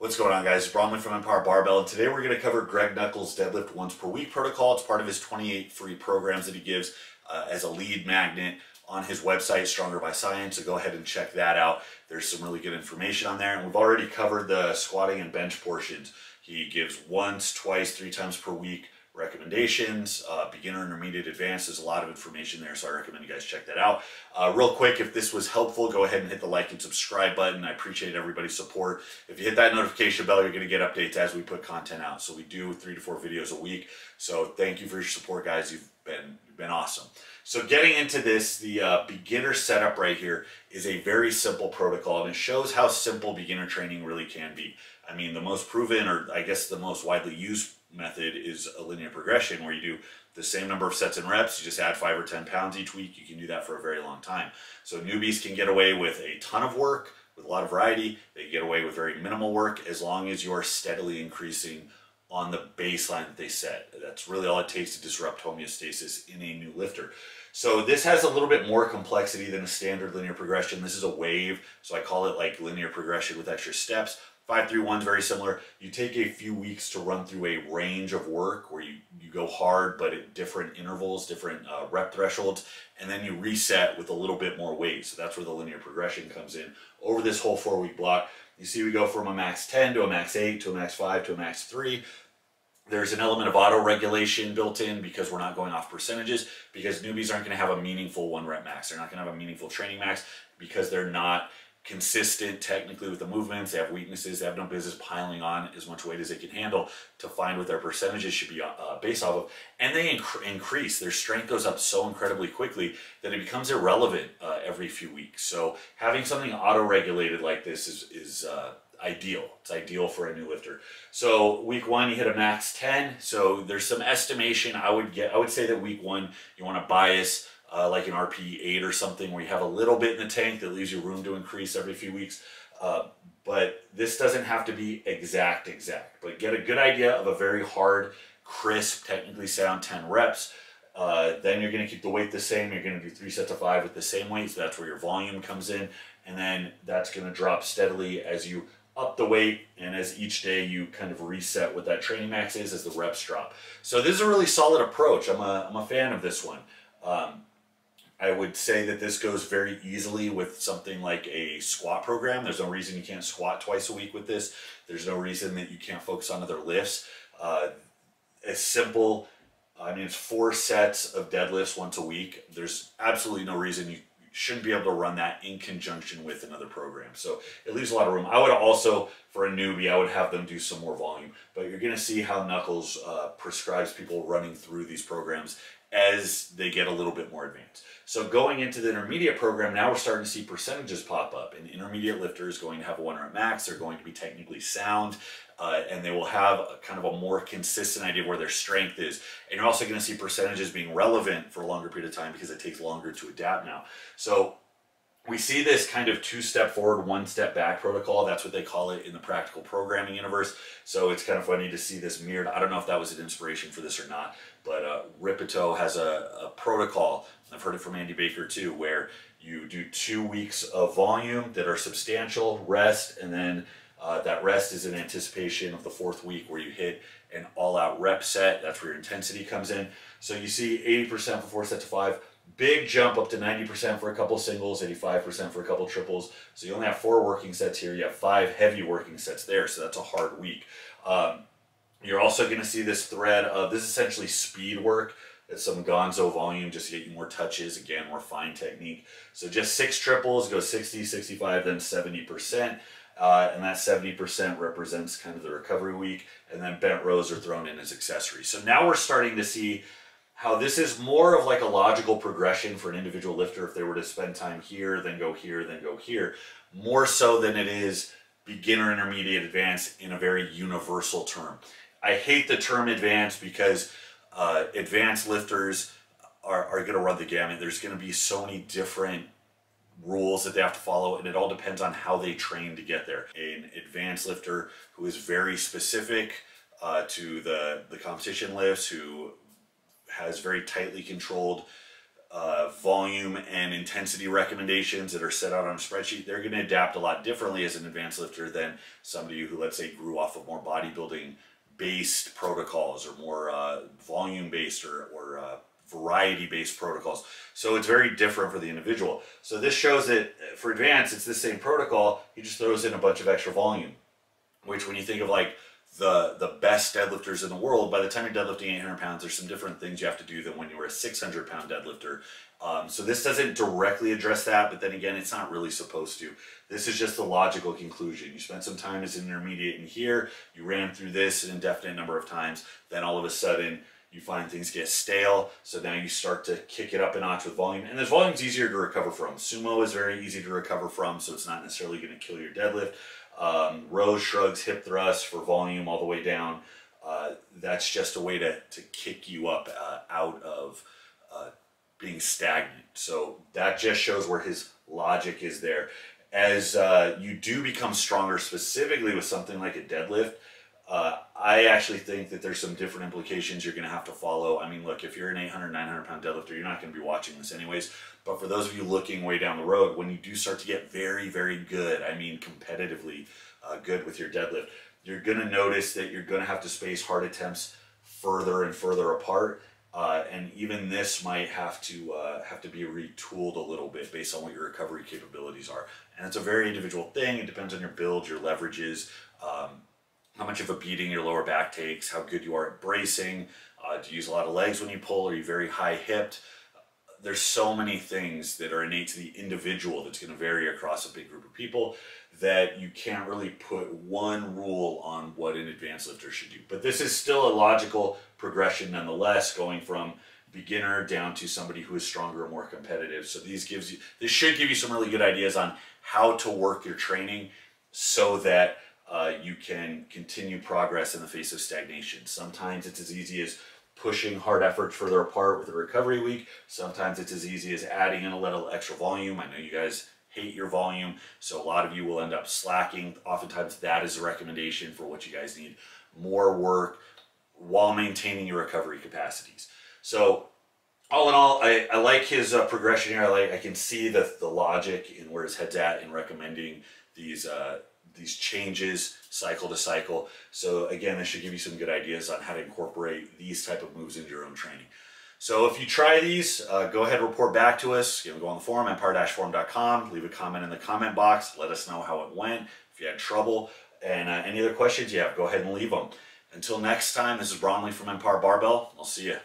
What's going on guys? Bromley from Empire Barbell and today we're going to cover Greg Nuckols deadlift once per week protocol. It's part of his 28 free programs that he gives uh, as a lead magnet on his website, Stronger by Science, so go ahead and check that out. There's some really good information on there and we've already covered the squatting and bench portions. He gives once, twice, three times per week recommendations, uh, beginner, intermediate, advanced. There's a lot of information there, so I recommend you guys check that out. Uh, real quick, if this was helpful, go ahead and hit the like and subscribe button. I appreciate everybody's support. If you hit that notification bell, you're going to get updates as we put content out. So we do three to four videos a week. So thank you for your support, guys. You've been been awesome. So getting into this, the uh, beginner setup right here is a very simple protocol, and it shows how simple beginner training really can be. I mean, the most proven, or I guess the most widely used method is a linear progression where you do the same number of sets and reps, you just add five or 10 pounds each week. You can do that for a very long time. So newbies can get away with a ton of work, with a lot of variety. They get away with very minimal work as long as you're steadily increasing on the baseline that they set. That's really all it takes to disrupt homeostasis in a new lifter. So this has a little bit more complexity than a standard linear progression. This is a wave, so I call it like linear progression with extra steps. 531 is very similar. You take a few weeks to run through a range of work where you, you go hard but at different intervals, different uh, rep thresholds, and then you reset with a little bit more weight. So that's where the linear progression comes in. Over this whole four week block, you see we go from a max 10 to a max 8 to a max 5 to a max 3. There's an element of auto regulation built in because we're not going off percentages because newbies aren't going to have a meaningful one rep max. They're not going to have a meaningful training max because they're not consistent technically with the movements. They have weaknesses. They have no business piling on as much weight as they can handle to find what their percentages should be uh, based off of. And they inc increase. Their strength goes up so incredibly quickly that it becomes irrelevant uh, every few weeks. So having something auto-regulated like this is, is uh, ideal. It's ideal for a new lifter. So week one, you hit a max 10. So there's some estimation I would get. I would say that week one, you want to bias uh, like an RP8 or something where you have a little bit in the tank that leaves you room to increase every few weeks. Uh, but this doesn't have to be exact, exact. But get a good idea of a very hard, crisp, technically sound 10 reps. Uh, then you're going to keep the weight the same. You're going to do three sets of five with the same weight. So that's where your volume comes in. And then that's going to drop steadily as you up the weight and as each day you kind of reset what that training max is as the reps drop. So this is a really solid approach. I'm a, I'm a fan of this one. Um, I would say that this goes very easily with something like a squat program. There's no reason you can't squat twice a week with this. There's no reason that you can't focus on other lifts. Uh, as simple, I mean, it's four sets of deadlifts once a week. There's absolutely no reason you shouldn't be able to run that in conjunction with another program. So it leaves a lot of room. I would also, for a newbie, I would have them do some more volume. But you're going to see how Nuckols uh, prescribes people running through these programs as they get a little bit more advanced. So going into the intermediate program, now we're starting to see percentages pop up. An intermediate lifter is going to have a one rep max. They're going to be technically sound, uh, and they will have a, kind of a more consistent idea of where their strength is. And you're also going to see percentages being relevant for a longer period of time because it takes longer to adapt now. So we see this kind of two step forward, one step back protocol. That's what they call it in the practical programming universe. So it's kind of funny to see this mirrored. I don't know if that was an inspiration for this or not, but uh, Rippetoe has a, a protocol. I've heard it from Andy Baker too, where you do two weeks of volume that are substantial, rest, and then uh, that rest is in anticipation of the fourth week where you hit an all-out rep set. That's where your intensity comes in. So you see 80% for four sets of five, Big jump up to 90% for a couple singles, 85% for a couple triples. So you only have four working sets here. You have five heavy working sets there, so that's a hard week. Um, you're also going to see this thread of this is essentially speed work. It's some gonzo volume just to get you more touches, again, more fine technique. So just six triples, go 60, 65, then 70%. Uh, and that 70% represents kind of the recovery week. And then bent rows are thrown in as accessories. So now we're starting to see how this is more of like a logical progression for an individual lifter if they were to spend time here, then go here, then go here, more so than it is beginner, intermediate, advanced in a very universal term. I hate the term advanced because uh, advanced lifters are, are going to run the gamut. There's going to be so many different rules that they have to follow and it all depends on how they train to get there. An advanced lifter who is very specific uh, to the, the competition lifts, who has very tightly controlled uh, volume and intensity recommendations that are set out on a spreadsheet, they're going to adapt a lot differently as an advanced lifter than somebody who, let's say, grew off of more bodybuilding based protocols or more uh, volume based or, or uh, variety based protocols. So it's very different for the individual. So this shows that uh, for advanced, it's the same protocol. He just throws in a bunch of extra volume, which when you think of like the the best deadlifters in the world, by the time you're deadlifting 800 pounds, there's some different things you have to do than when you were a 600 pound deadlifter. Um, so this doesn't directly address that, but then again, it's not really supposed to. This is just the logical conclusion. You spent some time as an intermediate in here, you ran through this an indefinite number of times, then all of a sudden you find things get stale, so now you start to kick it up a notch with volume. And this volume's easier to recover from. Sumo is very easy to recover from, so it's not necessarily going to kill your deadlift. Um, rows, shrugs, hip thrusts for volume all the way down. Uh, that's just a way to, to kick you up uh, out of uh, being stagnant. So that just shows where his logic is there. As uh, you do become stronger, specifically with something like a deadlift, uh, I actually think that there's some different implications you're going to have to follow. I mean, look, if you're an 800, 900 pound deadlifter, you're not going to be watching this anyways. But for those of you looking way down the road, when you do start to get very, very good, I mean, competitively uh, good with your deadlift, you're going to notice that you're going to have to space hard attempts further and further apart. Uh, and even this might have to uh, have to be retooled a little bit based on what your recovery capabilities are. And it's a very individual thing. It depends on your build, your leverages, um, how much of a beating your lower back takes, how good you are at bracing, uh, do you use a lot of legs when you pull, are you very high hipped? There's so many things that are innate to the individual that's going to vary across a big group of people that you can't really put one rule on what an advanced lifter should do. But this is still a logical progression nonetheless, going from beginner down to somebody who is stronger and more competitive. So these gives you this should give you some really good ideas on how to work your training so that uh, you can continue progress in the face of stagnation. Sometimes it's as easy as pushing hard efforts further apart with a recovery week. Sometimes it's as easy as adding in a little extra volume. I know you guys hate your volume, so a lot of you will end up slacking. Oftentimes that is a recommendation for what you guys need. More work while maintaining your recovery capacities. So all in all, I, I like his uh, progression here. I like I can see the, the logic in where his head's at in recommending these uh, these changes cycle to cycle. So again, this should give you some good ideas on how to incorporate these type of moves into your own training. So if you try these, uh, go ahead and report back to us. You can go on the forum, empire-forum.com, leave a comment in the comment box. Let us know how it went, if you had trouble, and uh, any other questions you have, go ahead and leave them. Until next time, this is Bromley from Empire Barbell. I'll see you.